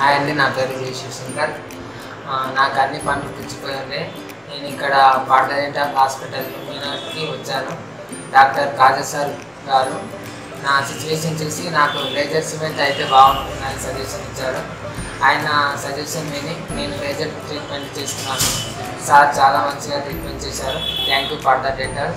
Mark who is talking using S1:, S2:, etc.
S1: Hi అండి నా పేరు జయ శివశంకర్ నాకు అన్ని పనులు పుచ్చిపోయింది నేను ఇక్కడ పాటడెంటల్ హాస్పిటల్ మీనాకి వచ్చాను. డాక్టర్ కాజా సార్ గారు నా సిచ్యువేషన్ చూసి నాకు లేజర్ సిమెంట్ అయితే బాగుంటుందని సజెషన్ ఇచ్చారు. ఆయన సజెషన్ విని నేను లేజర్ ట్రీట్మెంట్ చేస్తున్నాను. సార్ చాలా మంచిగా ట్రీట్మెంట్ చేశారు. థ్యాంక్ యూ పాట డెంటల్